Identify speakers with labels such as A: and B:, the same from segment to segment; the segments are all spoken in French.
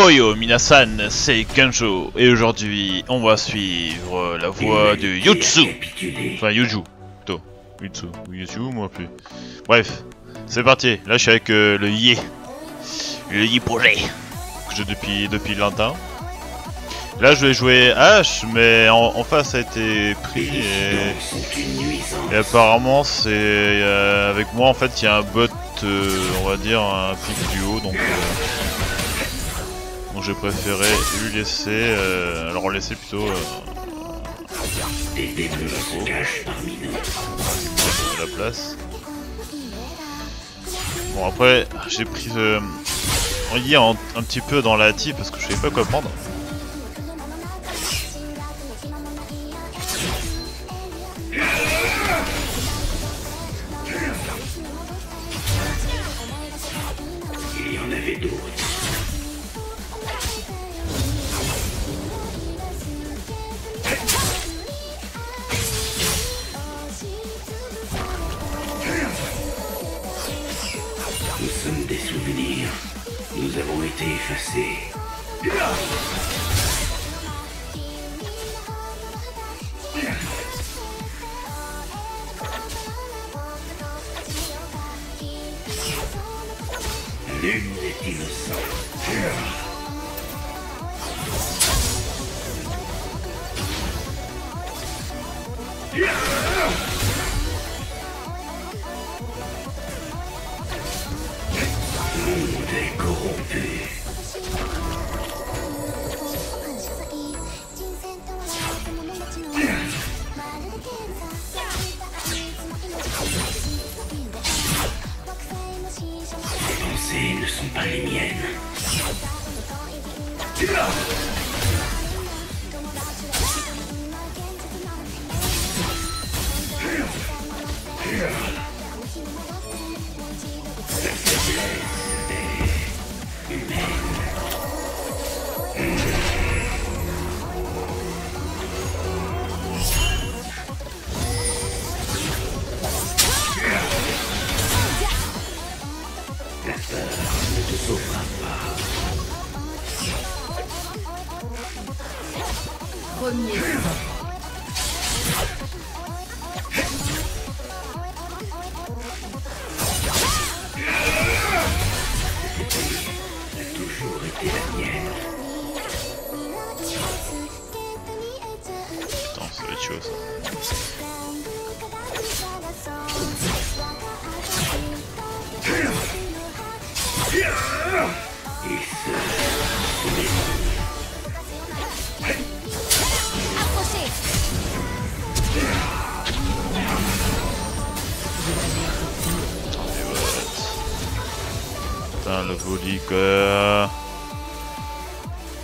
A: Hey Hoyo Minasan, c'est Kanjo et aujourd'hui on va suivre la voie de Yutsu. Enfin Yuju plutôt. Yutsu Yutsu moi plus. Bref, c'est parti, là je suis avec euh, le Yi Le projet que j'ai depuis, depuis longtemps. Là je vais jouer H mais en, face ça a été pris et, apparemment c'est euh, avec moi en fait il y a un bot euh, on va dire un plus haut donc donc j'ai préféré lui laisser, euh, alors laisser plutôt euh, la place. Bon après j'ai pris euh, un, un petit peu dans la parce que je savais pas quoi prendre.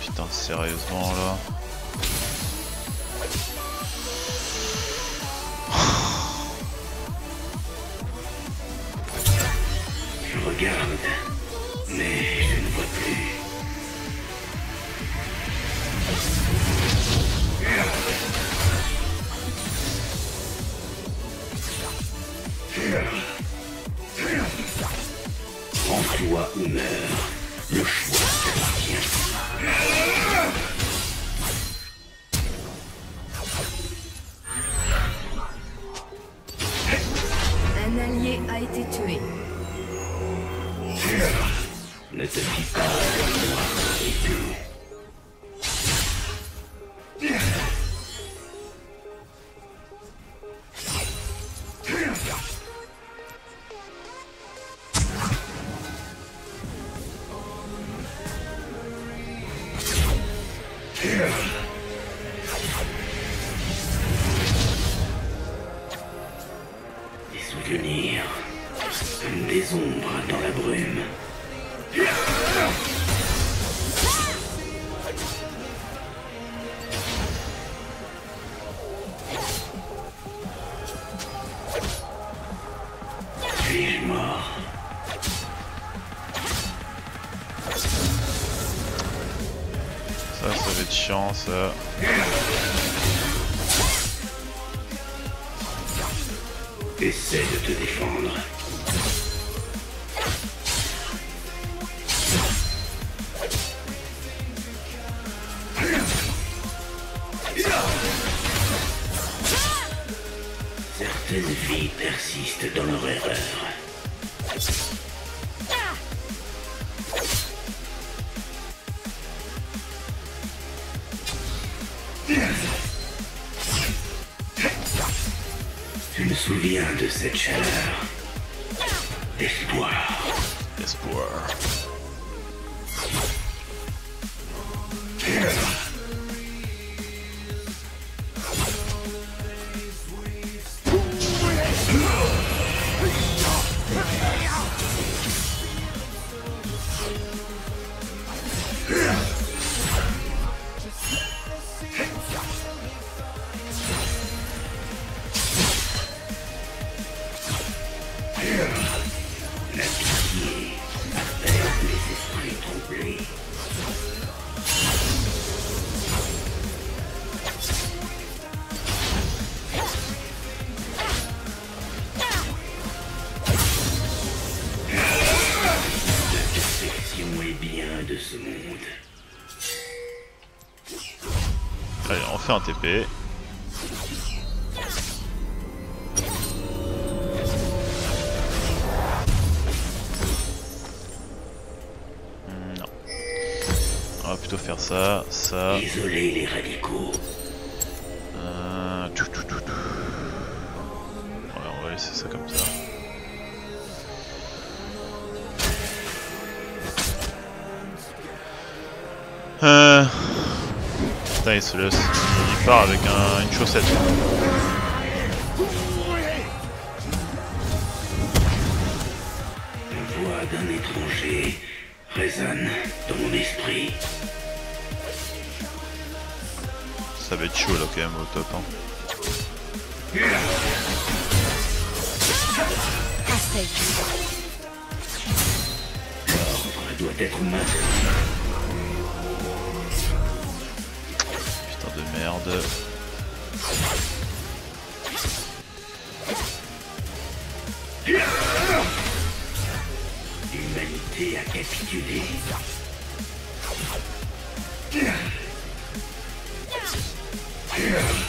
A: Putain sérieusement là.
B: toi meurs.
A: chance. Euh.
B: Essaie de te défendre. Certaines vies persistent dans leur erreur. Souviens de
A: fait un TP. Hmm, Non. On va plutôt faire ça, ça.
B: Isoler les radicaux.
A: Euh... tout, tout, tout, tout. Ouais, on va laisser ça comme ça. Euh... Putain, il se laisse. Avec un- une chaussette.
B: La voix d'un étranger résonne dans mon esprit.
A: Ça va être chaud là quand même au top. Hein.
B: L'ordre doit être maintenu.
A: De merde.
B: L'humanité a capitulé. Cette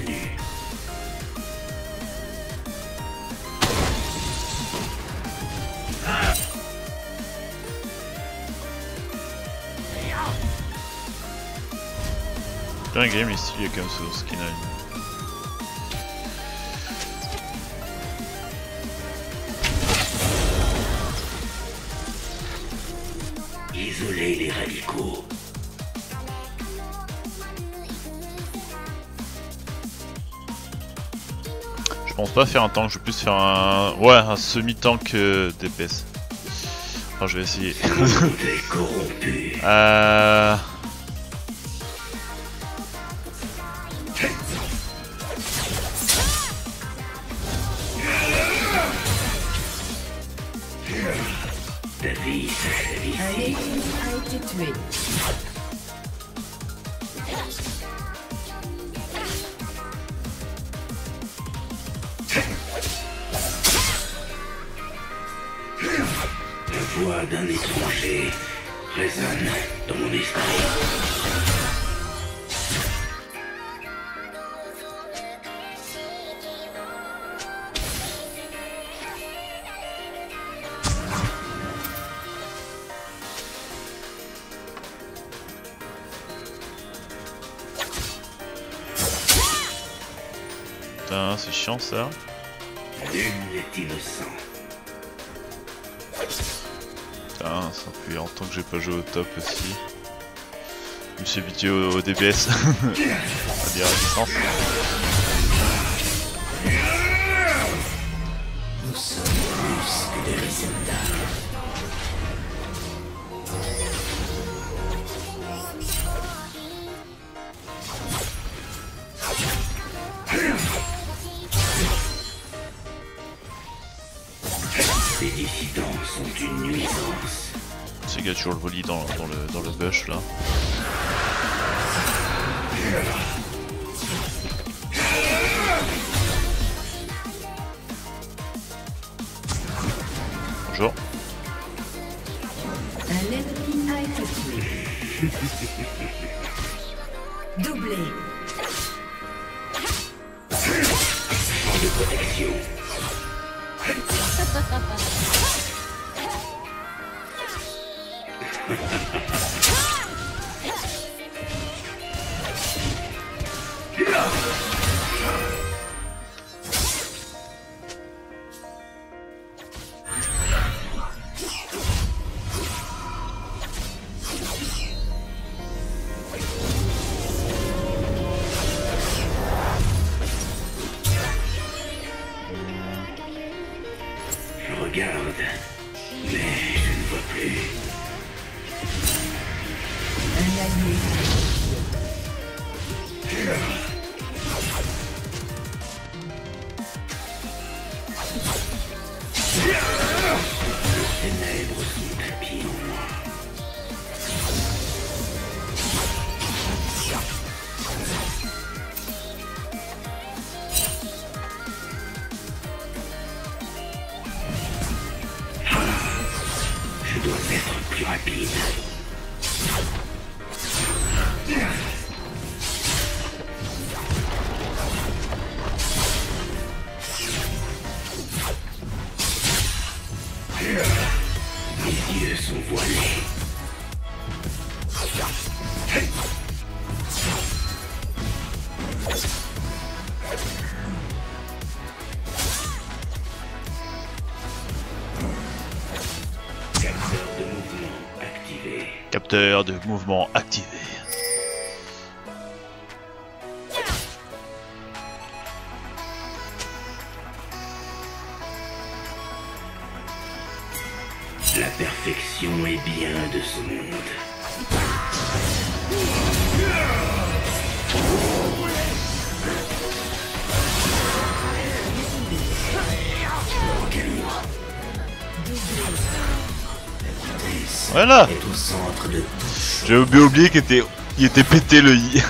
B: être maintenu.
A: Putain, le game est stylé comme ça, ce skin pense pas faire un tank, je vais plus faire un. Ouais, un semi-tank euh, DPS. Enfin, je vais essayer. Euh.
C: A été tué.
B: Voix d'un étranger résonne dans mon esprit.
A: Putain, c'est chiant ça.
B: Nul n'est innocent.
A: Putain, ça fait longtemps que j'ai pas joué au top aussi. Je me suis habitué au, au. On va dire à distance.
B: Nous sommes plus que des résultats. Ces dissidents sont une nuisance.
A: C'est qu'il y a toujours le dans, dans le, dans le bush là.
B: De mouvement activé. La perfection est bien de ce monde.
A: Voilà J'ai oublié, qu'il était, il était pété le i.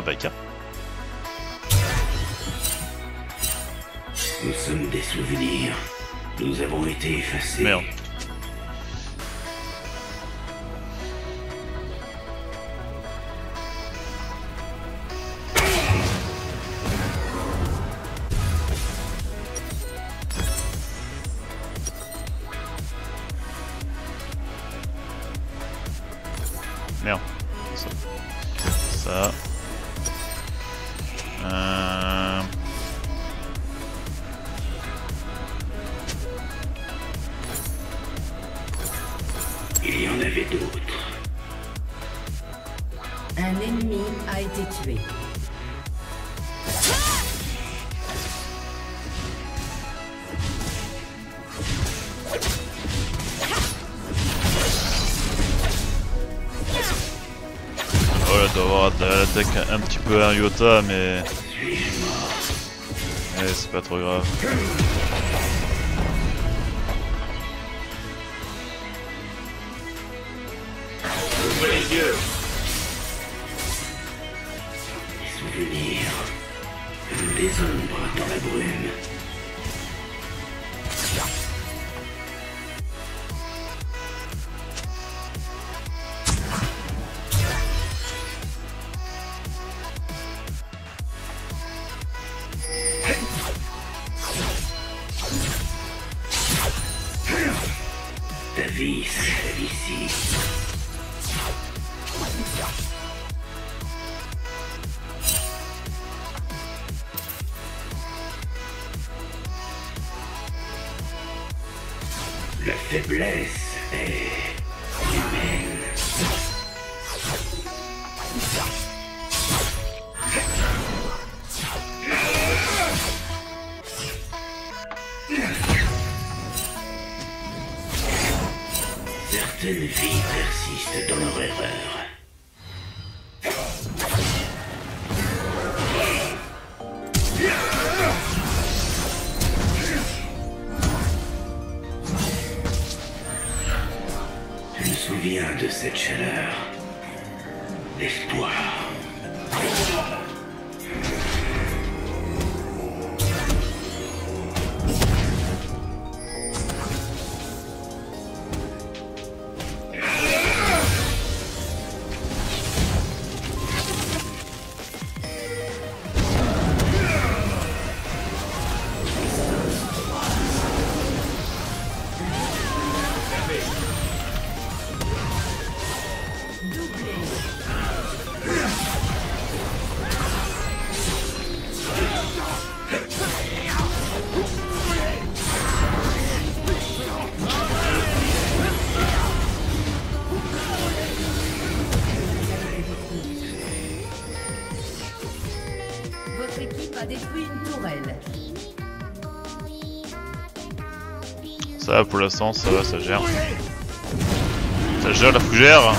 A: faire hein.
B: Nous sommes des souvenirs. Nous avons été effacés.
A: Merde. Merde. Ça. Ça. Mais. Ouais, c'est pas trop grave.
B: Souvenirs. Des ombres dans la brume. Souviens de cette chaleur. L'espoir.
C: Équipe a détruit une tourelle.
A: Ça va pour l'instant, ça va, ça gère. Ça gère la fougère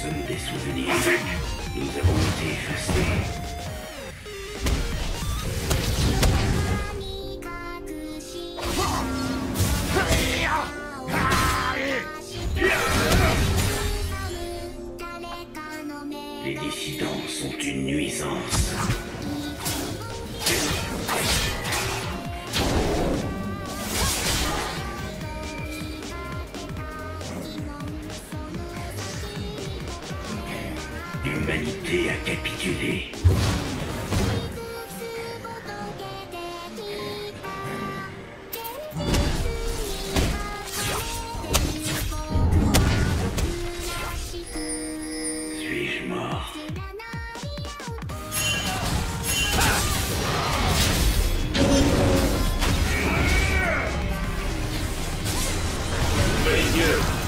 B: Sommes des souvenirs. Nous avons été effacés. Les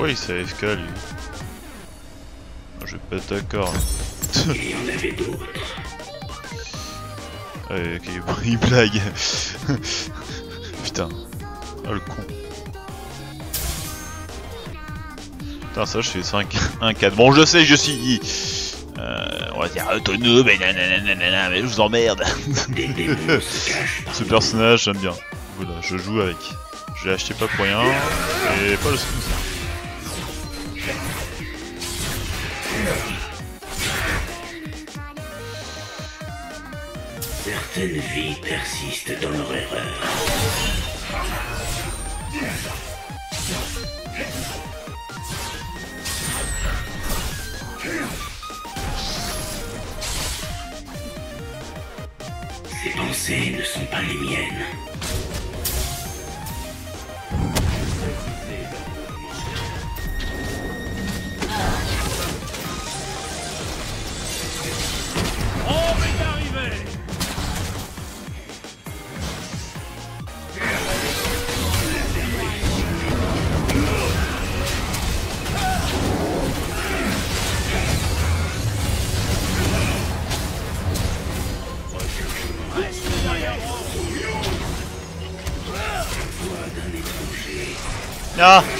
A: Oui, c'est AFK lui. Je vais pas être d'accord.
B: Il y en avait d'autres.
A: Ouais, ok, il blague. Putain. Oh le con. Putain, ça, je fais 5, 1, 4. Bon, je sais, je suis. Euh, on va dire autonome, mais nanana, mais je vous emmerde. Ce personnage, j'aime bien. Voilà, je joue avec. Je l'ai acheté pas pour rien. Et pas le skin.
B: Certaines vies persistent dans leur erreur. Ces pensées ne sont pas les miennes.
A: Ah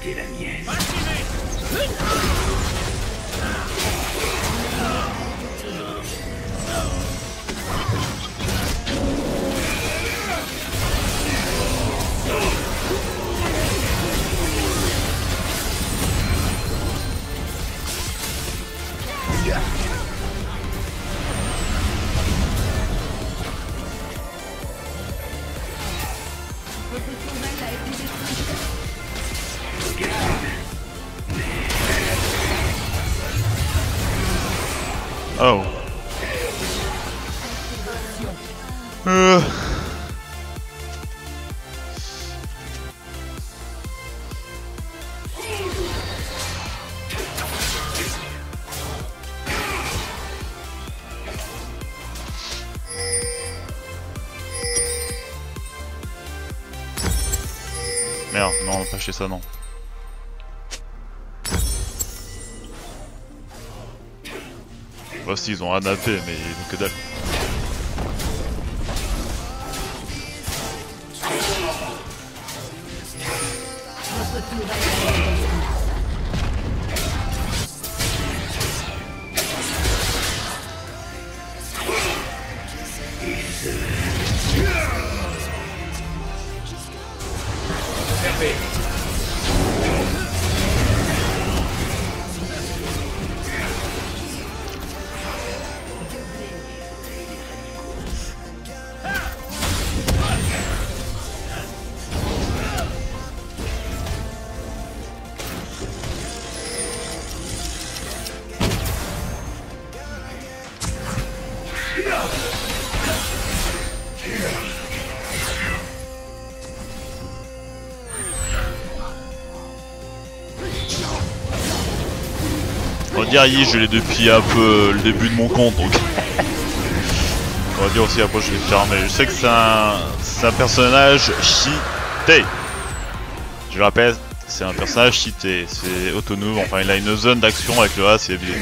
B: été la mienne.
A: Non, pas acheter ça, non. Bah si, ils ont rien à mais ils que dalle. On va dire Yi, je l'ai depuis un peu le début de mon compte, donc... On va dire aussi après je l'ai fermé. Je sais que c'est un, un personnage cheaté. Je le rappelle, c'est un personnage cheaté. C'est autonome, enfin il a une zone d'action avec le A, c'est bien.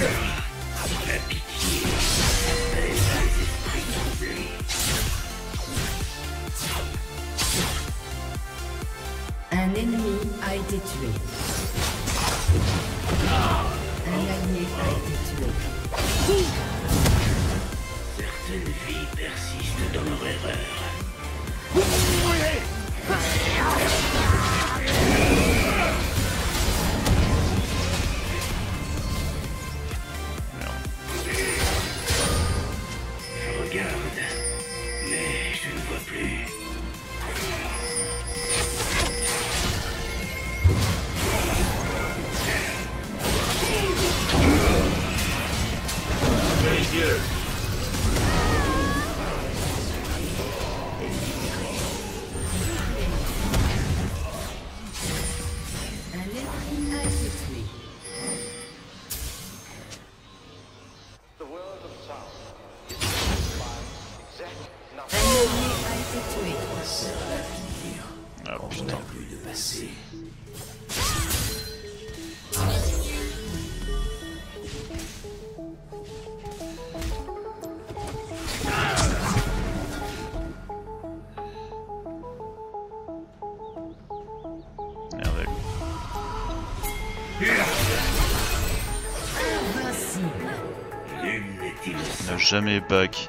A: Jamais back.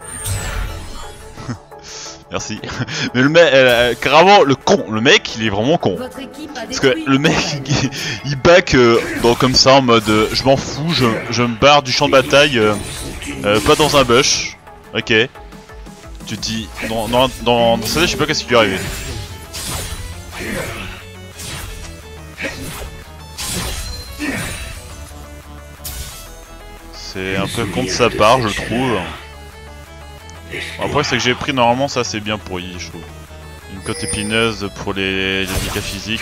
A: Merci. Mais le mec, euh, carrément, le con, le mec, il est vraiment con. Parce que le mec, il, il back euh, dans, comme ça en mode euh, je m'en fous, je, je me barre du champ de bataille, euh, euh, pas dans un bush. Ok. Tu te dis, dans, dans, dans, dans ça, je sais pas qu'est-ce qui lui est arrivé. C'est un peu con de sa part, je trouve. Après, c'est que j'ai pris normalement, ça c'est bien pour y, je trouve. Une cote épineuse pour les, les physiques.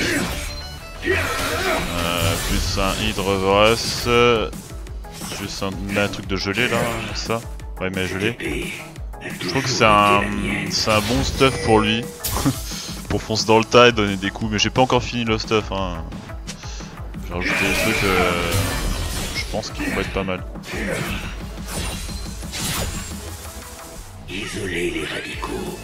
A: Euh, plus un euh, Juste un, truc de gelée là, ça. Ouais, mais gelé. Je trouve que c'est un, un bon stuff pour lui. pour foncer dans le tas et donner des coups, mais j'ai pas encore fini le stuff. Hein. J'ai rajouté des trucs, euh, pense qu'ils pourraient être pas mal.
B: Isoler les radicaux.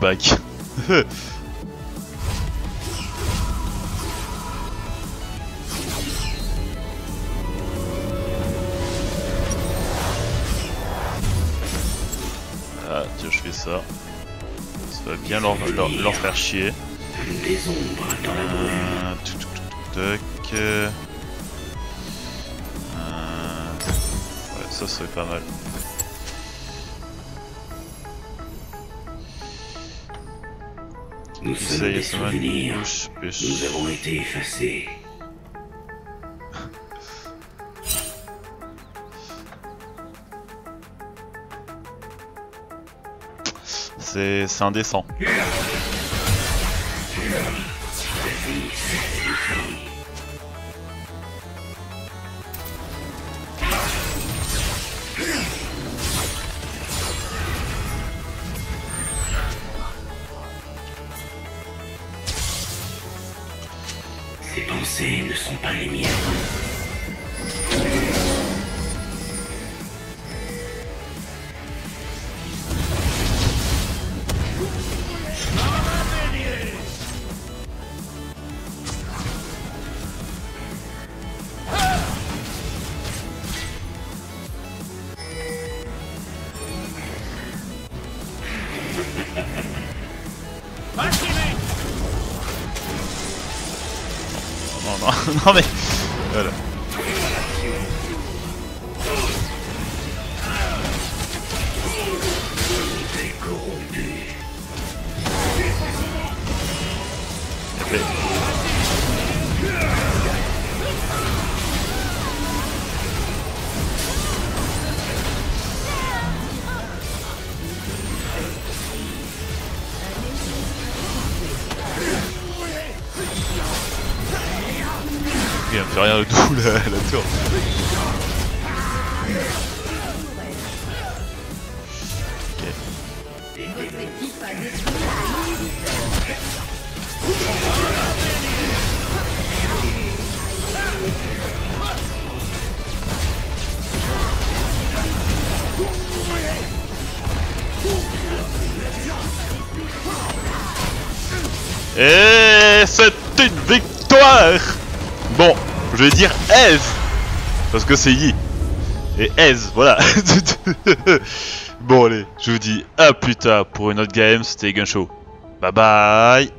A: Back. ah, tiens, je fais ça. Ça va bien leur, leur, leur faire chier.
B: Des.
A: Euh, tuc, tuc, tuc, euh, Ouais, ça serait pas mal.
B: Nous sommes des souvenirs. Nous avons été effacés.
A: C'est indécent.
B: Ces pensées ne sont pas les miennes.
A: Il me fait rien du tout la, la tour. Et c'est une victoire je vais dire Eve Parce que c'est Yi. Et Ez, voilà Bon allez, je vous dis à plus tard pour une autre game, c'était Gunshow. Bye bye